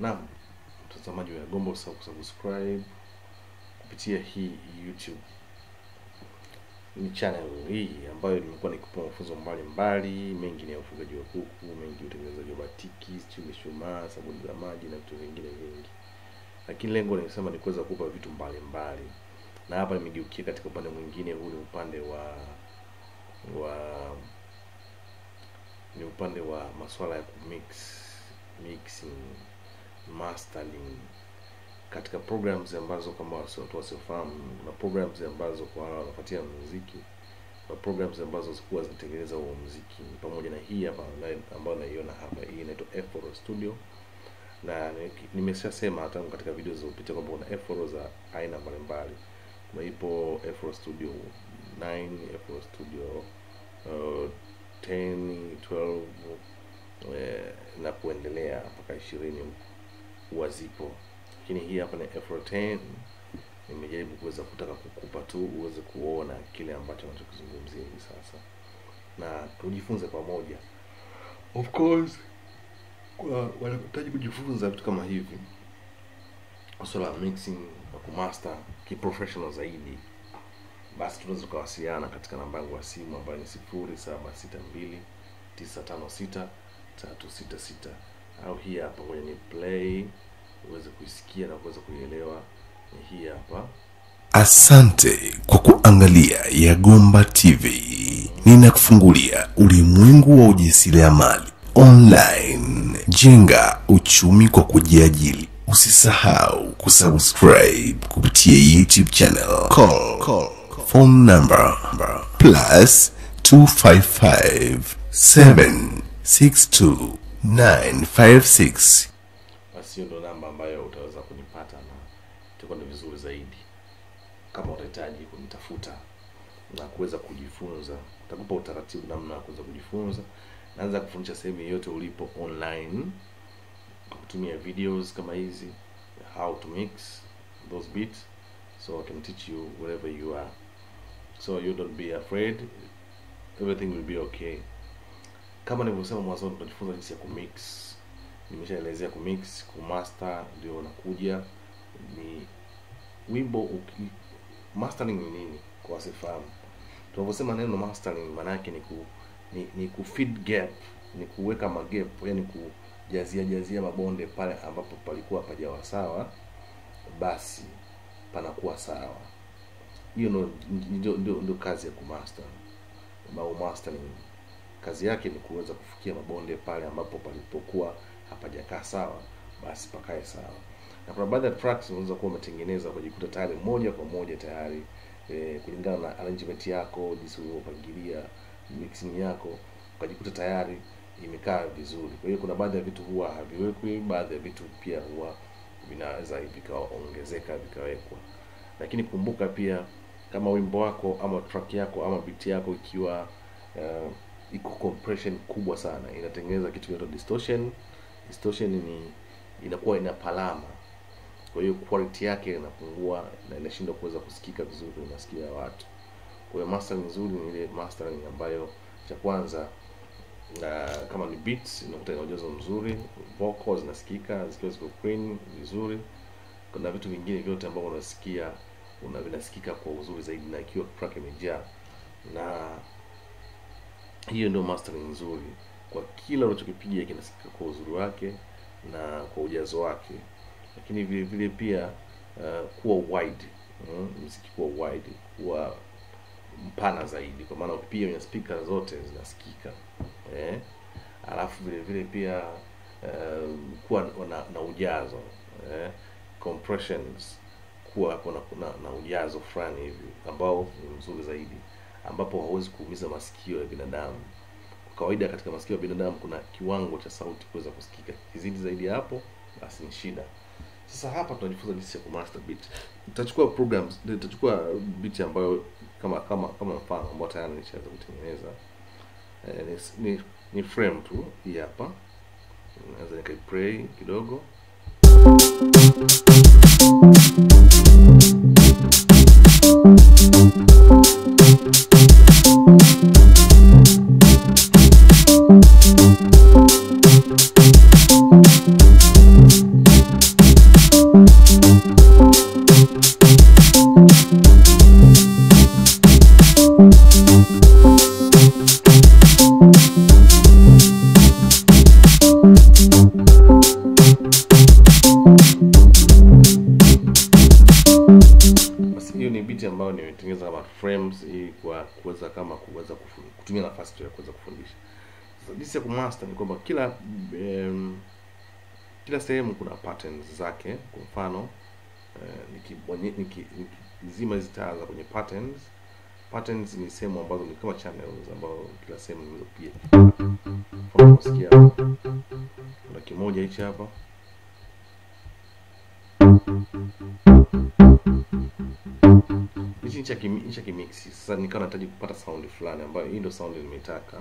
Naam, mtazamaji wa Gombo, usahau kusubscribe kupitia hii YouTube. Ni channel hii ambayo nimekuwa nikupa mafunzo mbalimbali, mengi ni ya ufugaji wa kuku, mengi utengenezaji wa batiki, sijui mishumaa, sabuni za maji na vitu vingine vingi, lakini lengo nimesema ni kuweza kukupa vitu mbalimbali, na hapa nimegeukia katika upande mwingine. Huu ni upande wa wa ni upande wa masuala ya kumix mixing mastering katika programs ambazo kama watu wasiofahamu, na programs ambazo kwa hawa wanafuatia muziki na programs ambazo zikuwa zinatengeneza huo muziki. Pamoja na hii hapa ambayo naiona hapa, hii inaitwa FL Studio, na ni- nimeshasema hata katika video zilizopita kwamba kuna FL za aina mbalimbali. Kuna ipo FL Studio 9, FL Studio uh, 10, 12 eh, na kuendelea mpaka ishirini huwa zipo, lakini hii hapa ni F10 Nimejaribu kuweza kutaka kukupa tu uweze kuona kile ambacho nachokizungumzia hivi sasa. Na tujifunze pamoja. Of course kwa wanahitaji kujifunza vitu kama hivi, masuala ya mixing na kumaster kiprofessional zaidi, basi tunaweza tukawasiliana katika namba yangu ya simu ambayo ni sifuri saba sita mbili tisa tano sita tatu sita sita au hii hapa kwenye ni play uweze kuisikia na kuweza kuielewa. Ni hii hapa Asante kwa kuangalia Yagomba TV. Ninakufungulia ulimwengu wa ujasiriamali online. Jenga uchumi kwa kujiajili Usisahau kusubscribe kupitia YouTube channel. Call, call, phone number plus 255 762 956 basi hiyo ndo namba ambayo utaweza kunipata na itakuwa ni vizuri zaidi kama utahitaji kunitafuta na kuweza kujifunza. Utakupa utaratibu namna ya kuweza kujifunza. Naanza kufundisha sehemu yoyote ulipo online kutumia videos kama hizi, how to mix those beats, so I can teach you wherever you are, so you don't be afraid, everything will be okay. Kama nilivyosema mwanzoni, tunajifunza jinsi ya kumix. Nimeshaelezea kumix, kumaster ndio unakuja ni wimbo uki, mastering ni nini kwa wasifahamu. Tunavyosema neno mastering maana yake ni ku ni, ni ku feed gap, ni kuweka magap, yani kujazia jazia mabonde pale ambapo palikuwa pajawa sawa, basi panakuwa sawa. Hiyo ndio kazi ya kumaster au mastering. Kazi yake ni kuweza kufikia mabonde pale ambapo palipokuwa hapajakaa sawa, basi pakae sawa na kuna baadhi ya tracks unaweza kuwa umetengeneza ukajikuta tayari moja kwa moja tayari e, kulingana na arrangement yako, jinsi ulivyopangilia mixing yako, ukajikuta tayari imekaa vizuri. Kwa hiyo kuna baadhi ya vitu huwa haviwekwi, baadhi ya vitu pia huwa vinaweza vikaongezeka vikawekwa, lakini kumbuka pia kama wimbo wako ama track yako ama beat yako ikiwa uh, iko compression kubwa sana, inatengeneza kitu kinaitwa distortion. Distortion ni inakuwa ina palama kwa hiyo quality yake inapungua na inashindwa kuweza kusikika vizuri kwenye masikio ya watu. Kwa hiyo mastering nzuri ni ile mastering ambayo cha kwanza uh, kama ni beats inakuta ina ujazo mzuri, vocals zinasikika zikiwa ziko clean vizuri. Kuna vitu vingine vyote ambavyo unasikia una vinasikika kwa uzuri zaidi na ikiwa track imejaa, na hiyo ndio mastering nzuri. Kwa kila unachokipiga kinasikika kwa uzuri wake na kwa ujazo wake. Lakini vile vile pia uh, kuwa wide. Mm, mziki kuwa wide, kuwa mpana zaidi, kwa maana ukipiga kwenye speaker zote zinasikika. Eh. Alafu vile vile pia uh, kuwa na, na ujazo. Eh, compressions kuwa kuna, kuna na ujazo fulani hivi ambao ni mzuri zaidi, ambapo hauwezi kuumiza masikio ya binadamu. Kwa kawaida katika masikio ya binadamu kuna kiwango cha sauti kuweza kusikika, kizidi zaidi ya hapo basi ni shida. Sasa hapa tunajifunza jinsi ya kumaster beat. Nitachukua programs, nitachukua beat ambayo kama kama kama mfano ambao tayari nishaanza kutengeneza. Eh, ni, ni, ni frame tu hii hapa. Naweza nikaiplay kidogo. Ambayo nimetengeneza kama frames ili kwa kuweza kama kuweza kutumia nafasi tu ya kuweza kufundisha. Sasa jinsi ya kumaster ni kwamba kila um, kila sehemu kuna patterns zake. Kwa mfano uh, nikizima hizi taa za kwenye patterns patterns ni sehemu ambazo ni kama channels ambazo kila sehemu ni pia. unasikia kuna kimoja hichi hapa ni cha kimi- ni cha kimix sasa nikawa nahitaji kupata saundi fulani ambayo hii ndo saundi nimeitaka.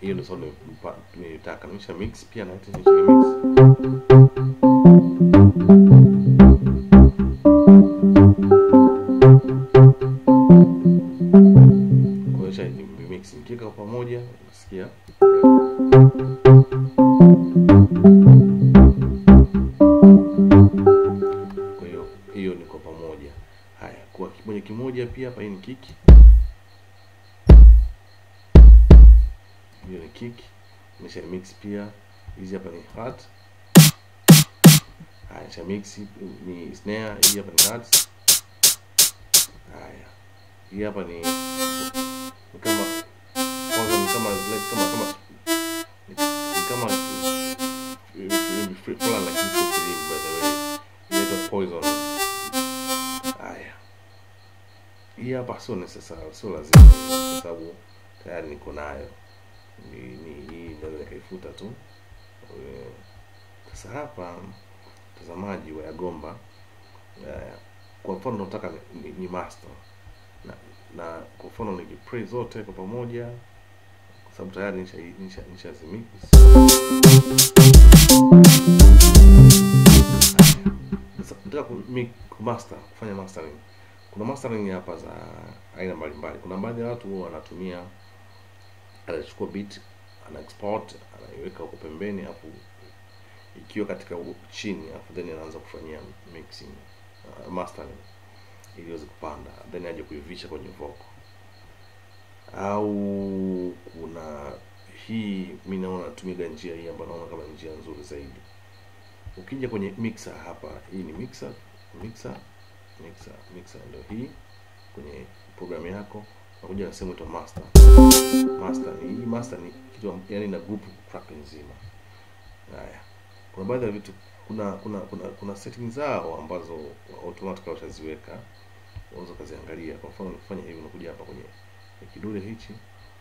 Hiyo ndo sound nimepa- nimeitaka. Nimesha mix pia na hichi nisha mix ni mix nikiweka kwa pamoja unasikia kimoja pia hapa hii ni kick hiyo ni kick nimesha mix pia hizi hapa ni hat haya nisha mix ni snare hii hapa ni hat. haya hii hapa ni kama kwanza ni kama kama kama ni, kama poison hii hapa sio necessary sio lazima kwa sababu tayari niko nayo. Ni, ni hii ndio nikaifuta tu. Sasa hapa mtazamaji wa Yagomba eh, kwa mfano nataka ni, ni, master. Na, na kwa mfano ni nikiplay zote kwa pamoja kwa sababu tayari nisha nisha nisha zimiki nataka kufanya mastering kuna mastering hapa za aina mbalimbali. Kuna baadhi ya watu huwa wanatumia anachukua beat ana export anaiweka huko pembeni afu ikiwa katika chini afu then anaanza kufanyia mixing uh, mastering ili iweze kupanda then aje kuivisha kwenye vocal. Au kuna hii mi naona natumia njia hii ambayo naona kama njia nzuri zaidi. Ukija kwenye mixer hapa hii ni mixer mixer mixer mixer ndio hii kwenye programu yako. Unakuja na sehemu inaitwa master. Master ni hii master ni kitu yani na group track nzima. Haya. Kuna baadhi ya vitu kuna kuna kuna kuna settings zao ambazo automatically utaziweka unaweza ukaziangalia. Kwa mfano nikifanya hivi unakuja hapa kwenye kidole hichi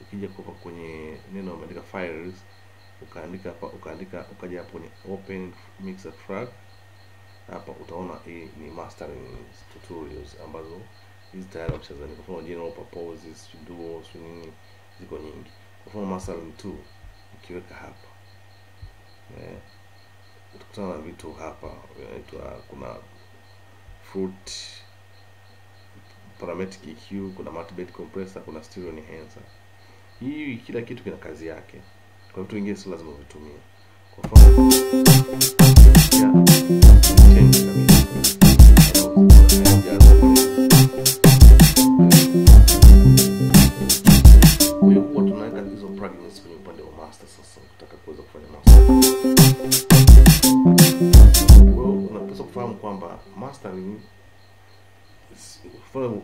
ukija kwa kwenye neno umeandika files ukaandika hapa ukaandika ukaja hapo kwenye open mixer track hapa utaona hii ni mastering tutorials ambazo hizi tayari wameshazani. Kwa mfano general purposes duo si nini ziko nyingi. Kwa mfano mastering 2 ukiweka hapa. Eh, utakutana na vitu hapa vinaitwa kuna fruit parametric EQ kuna multiband compressor kuna stereo enhancer. Hii kila kitu kina kazi yake. Kwa vitu vingine sio lazima uvitumie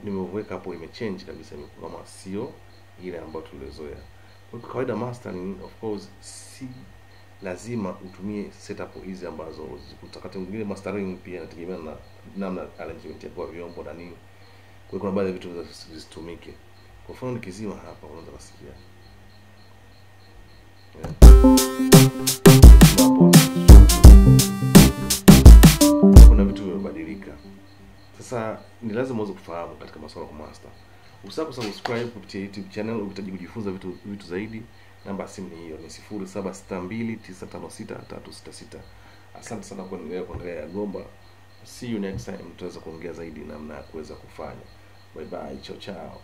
nimeweka hapo imechange kabisa imekuwa kama sio ile ambayo tulizoea. kwa kawaida mastering of course si lazima utumie setup hizi ambazo wakati mwingine mastering pia inategemea na namna arrangement ya kwa vyombo na nini. Kwa kuna baadhi ya vitu visi- visitumike kwa mfano nikizima hapa unaweza kusikia. Yeah. Kuna vitu vimebadilika. Sasa ni lazima uweze kufahamu katika masuala ya master. Usisahau kusubscribe kupitia youtube channel ukitaji kujifunza vitu vitu zaidi namba ya simu ni hiyo ni sifuri saba sita mbili tisa tano sita tatu sita sita. Asante sana kuendelea kuangalia yagomba see you next time tutaweza kuongea zaidi namna ya kuweza kufanya. Bye bye chao chao